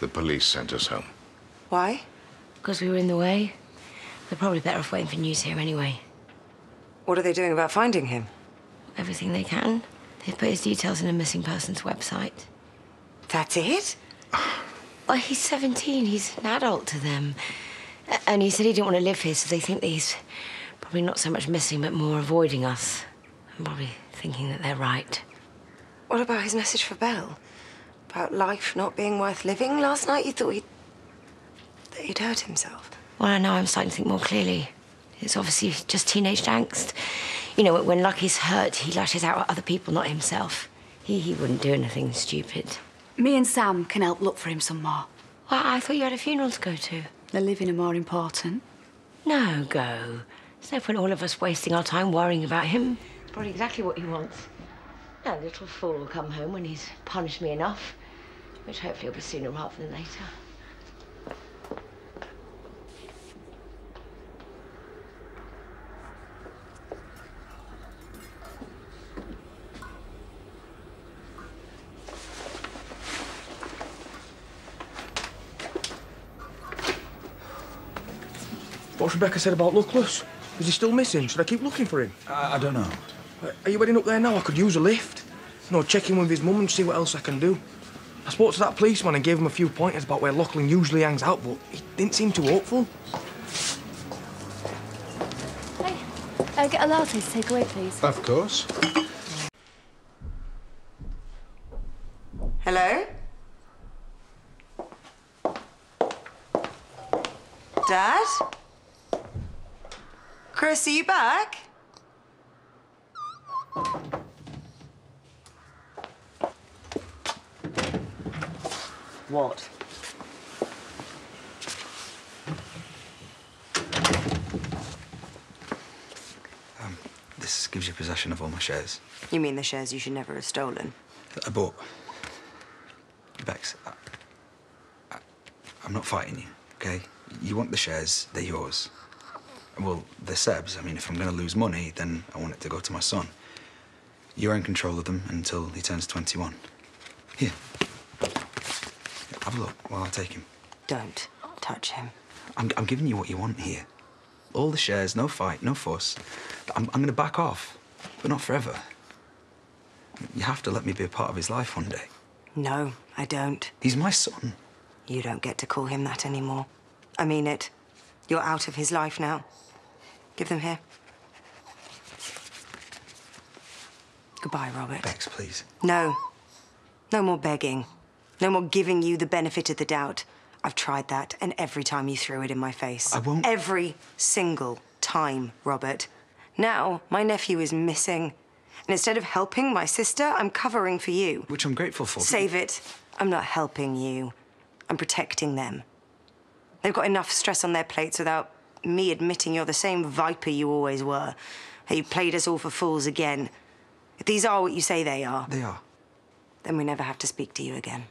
The police sent us home. Why? Because we were in the way. They're probably better off waiting for news here anyway. What are they doing about finding him? Everything they can. They've put his details in a missing persons website. That's it? Well, he's 17. He's an adult to them. And he said he didn't want to live here, so they think that he's probably not so much missing, but more avoiding us. And probably thinking that they're right. What about his message for Belle? About life not being worth living? Last night you thought he'd... that he'd hurt himself. Well, I know I'm starting to think more clearly. It's obviously just teenage angst. You know, when Lucky's hurt, he lashes out at other people, not himself. He, he wouldn't do anything stupid. Me and Sam can help look for him some more. Well, I thought you had a funeral to go to. The living are more important. No, go. There's no point all of us wasting our time worrying about him. It's probably exactly what he wants. That little fool will come home when he's punished me enough, which hopefully will be sooner rather than later. What's Rebecca said about Lachlan? Is he still missing? Should I keep looking for him? I, I don't know. Are you heading up there now? I could use a lift. No, check in with his mum and see what else I can do. I spoke to that policeman and gave him a few pointers about where Lachlan usually hangs out, but he didn't seem too hopeful. Hey, uh, get a latte to take away, please. Of course. Hello? Dad? Chris, are you back? What? Um, this gives you possession of all my shares. You mean the shares you should never have stolen? that I bought. Bex, I, I, I'm not fighting you, okay? You want the shares, they're yours. Well, they're Seb's. I mean, if I'm going to lose money, then I want it to go to my son. You're in control of them until he turns 21. Here. Have a look while I take him. Don't touch him. I'm, I'm giving you what you want here. All the shares, no fight, no fuss. I'm, I'm going to back off, but not forever. You have to let me be a part of his life one day. No, I don't. He's my son. You don't get to call him that anymore. I mean it. You're out of his life now. Give them here. Goodbye, Robert. Bex, please. No. No more begging. No more giving you the benefit of the doubt. I've tried that, and every time you threw it in my face. I won't- Every single time, Robert. Now, my nephew is missing. And instead of helping my sister, I'm covering for you. Which I'm grateful for. Save it. I'm not helping you. I'm protecting them. They've got enough stress on their plates without me admitting you're the same viper you always were. How you played us all for fools again. If these are what you say they are, They are. then we never have to speak to you again.